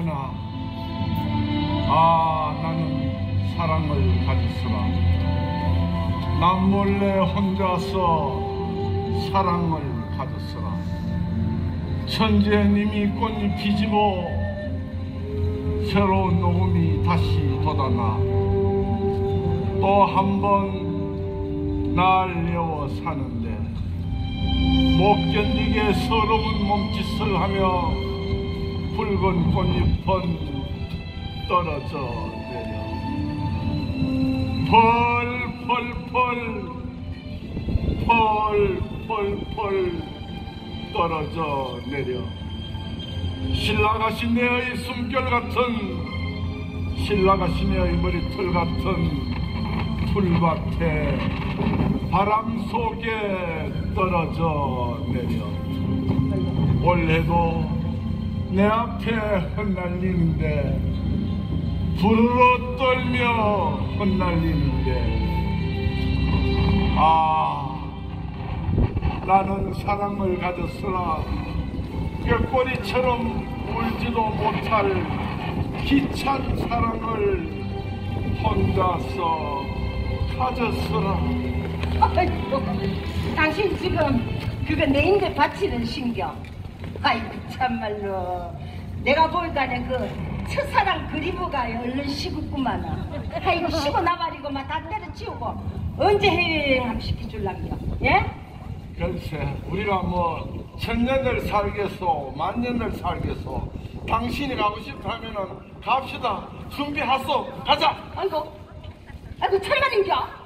그러나. 아 나는 사랑을 가졌으나 난 몰래 혼자서 사랑을 가졌으나 천재님이 꽃잎 뒤집어 새로운 녹음이 다시 돋아나 또 한 번 날려워 사는데 못 견디게 서러운 몸짓을 하며 붉은 꽃잎은 떨어져 내려. 펄펄펄 펄펄펄 떨어져 내려. 신라가신 내의 숨결 같은 신라가신 내의 머리털 같은 풀밭에 바람 속에 떨어져 내려. 올해도 내 앞에 흩날리는데 부르르 떨며 흩날리는데 아 나는 사랑을 가졌으나 꾀꼬리처럼 울지도 못할 기찬 사랑을 혼자서 가졌으나 아이고, 당신 지금 그거 내인데 바치는 신경. 아이고 참말로 내가 볼까는 그 첫사랑 그리브가 얼른 식었구만. 아이고 식고 나발이고 막 다 때려치우고 언제 해외여행 시켜줄랑겨? 예? 글쎄 우리가 뭐 천년을 살겠소 만년을 살겠소 당신이 가고 싶다면은 갑시다 준비하소 가자 아이고, 아이고 참말인겨?